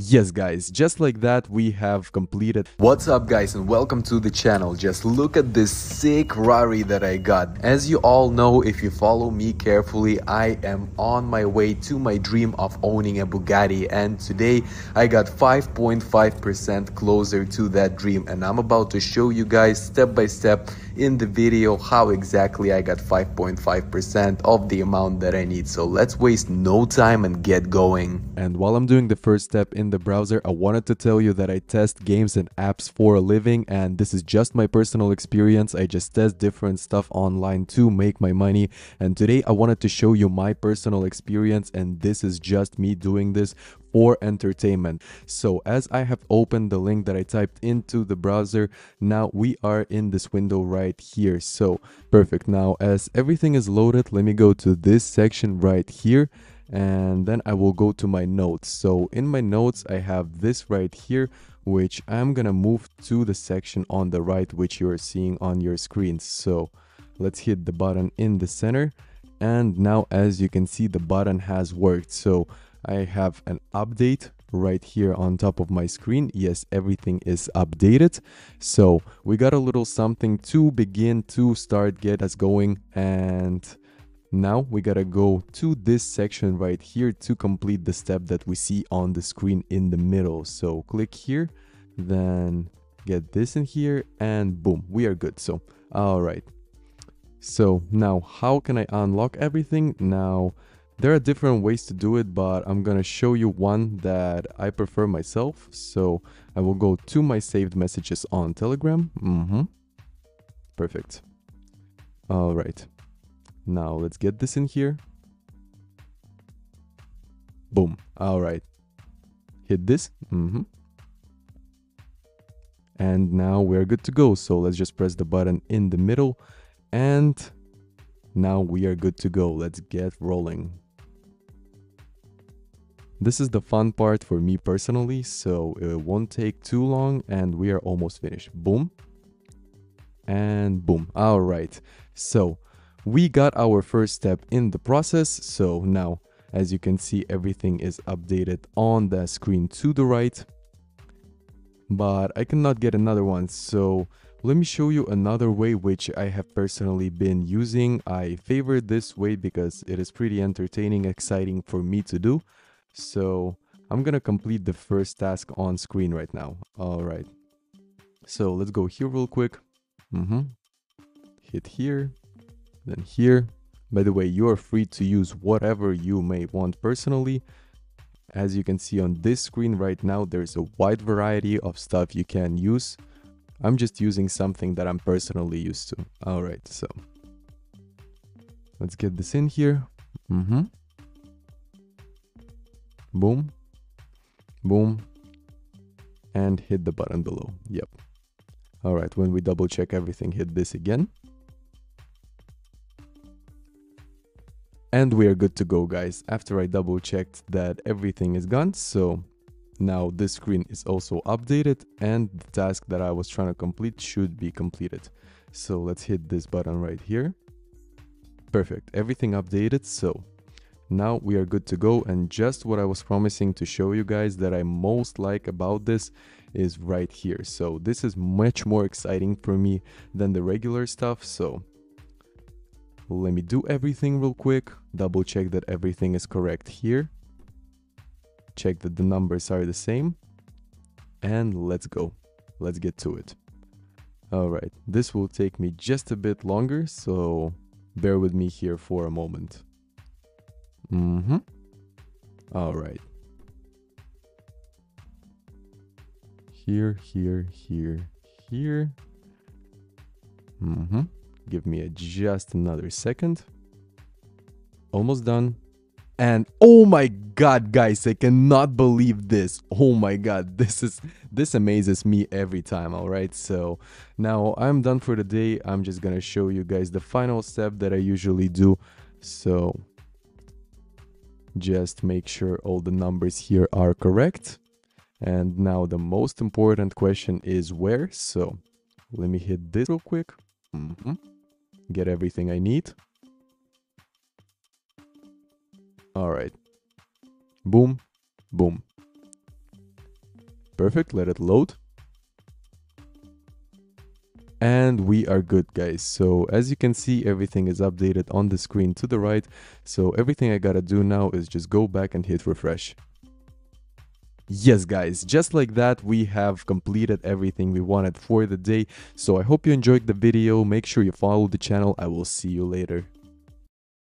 Yes guys, just like that we have completed. What's up guys and welcome to the channel. Just look at this sick Rari that I got. As you all know, if you follow me carefully, I am on my way to my dream of owning a Bugatti and today I got 5.5% closer to that dream and I'm about to show you guys step by step in the video how exactly I got 5.5% of the amount that I need. So let's waste no time and get going. And while I'm doing the first step in the browser, I wanted to tell you that I test games and apps for a living and this is just my personal experience. I just test different stuff online to make my money and today I wanted to show you my personal experience and this is just me doing this for entertainment. So as I have opened the link that I typed into the browser, now we are in this window right here. So perfect. Now as everything is loaded, let me go to this section right here and then I will go to my notes. So in my notes, I have this right here, which I'm gonna move to the section on the right, which you are seeing on your screen. So let's hit the button in the center. And now as you can see, the button has worked. So I have an update right here on top of my screen. Yes, everything is updated. So we got a little something to begin to start get us going and now we gotta go to this section right here to complete the step that we see on the screen in the middle. So click here, then get this in here and boom, we are good. So, all right. So now how can I unlock everything? Now there are different ways to do it, but I'm gonna show you one that I prefer myself. So I will go to my saved messages on Telegram. Mm -hmm. Perfect. All right. Now let's get this in here. Boom. All right. Hit this. Mm -hmm. And now we're good to go. So let's just press the button in the middle. And now we are good to go. Let's get rolling. This is the fun part for me personally, so it won't take too long and we are almost finished. Boom. And boom. All right. So we got our first step in the process. So now, as you can see, everything is updated on the screen to the right. But I cannot get another one. So let me show you another way which I have personally been using. I favor this way because it is pretty entertaining, exciting for me to do. So I'm gonna complete the first task on screen right now. All right. So let's go here real quick. Mm -hmm. Hit here then here. By the way you are free to use whatever you may want personally. As you can see on this screen right now there's a wide variety of stuff you can use. I'm just using something that i'm personally used to. All right so let's get this in here. Mm-hmm. Boom. Boom. And hit the button below. Yep. All right when we double check everything hit this again And we are good to go guys after I double checked that everything is gone. So now this screen is also updated and the task that I was trying to complete should be completed. So let's hit this button right here. Perfect, everything updated. So now we are good to go and just what I was promising to show you guys that I most like about this is right here. So this is much more exciting for me than the regular stuff. So let me do everything real quick, double check that everything is correct here. Check that the numbers are the same. And let's go. Let's get to it. Alright, this will take me just a bit longer, so bear with me here for a moment. Mm-hmm. Alright. Here, here, here, here. Mm-hmm. Give me a, just another second. Almost done. And oh my god, guys, I cannot believe this. Oh my god, this is this amazes me every time, all right? So, now I'm done for the day. I'm just going to show you guys the final step that I usually do. So, just make sure all the numbers here are correct. And now the most important question is where? So, let me hit this real quick. Mm -hmm get everything I need. All right. Boom, boom. Perfect, let it load. And we are good guys. So as you can see, everything is updated on the screen to the right. So everything I gotta do now is just go back and hit refresh. Yes guys, just like that we have completed everything we wanted for the day. So I hope you enjoyed the video, make sure you follow the channel, I will see you later.